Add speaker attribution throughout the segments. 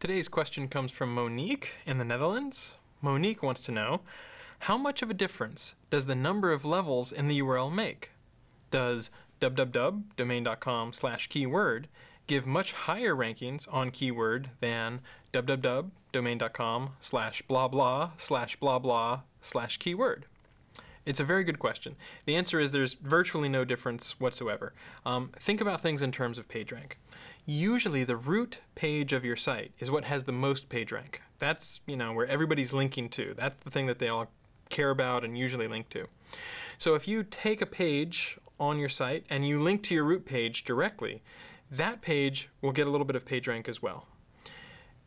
Speaker 1: Today's question comes from Monique in the Netherlands. Monique wants to know how much of a difference does the number of levels in the URL make? Does www.domain.com slash keyword give much higher rankings on keyword than www.domain.com slash blah blah slash blah blah slash keyword? It's a very good question. The answer is there's virtually no difference whatsoever. Um, think about things in terms of PageRank. Usually the root page of your site is what has the most PageRank. That's, you know, where everybody's linking to. That's the thing that they all care about and usually link to. So if you take a page on your site and you link to your root page directly, that page will get a little bit of PageRank as well.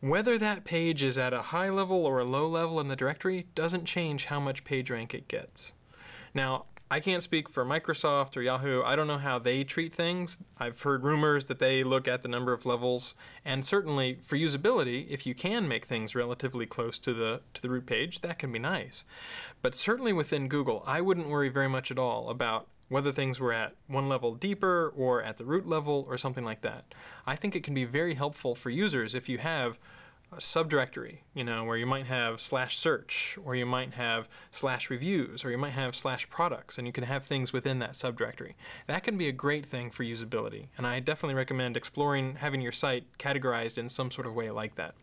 Speaker 1: Whether that page is at a high level or a low level in the directory doesn't change how much PageRank it gets. Now, I can't speak for Microsoft or Yahoo. I don't know how they treat things. I've heard rumors that they look at the number of levels, and certainly for usability, if you can make things relatively close to the to the root page, that can be nice. But certainly within Google, I wouldn't worry very much at all about whether things were at one level deeper or at the root level or something like that. I think it can be very helpful for users if you have a subdirectory, you know, where you might have slash search, or you might have slash reviews, or you might have slash products, and you can have things within that subdirectory. That can be a great thing for usability, and I definitely recommend exploring having your site categorized in some sort of way like that.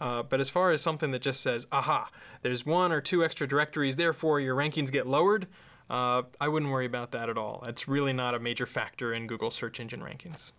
Speaker 1: Uh, but as far as something that just says, aha, there's one or two extra directories, therefore your rankings get lowered, uh, I wouldn't worry about that at all. It's really not a major factor in Google search engine rankings.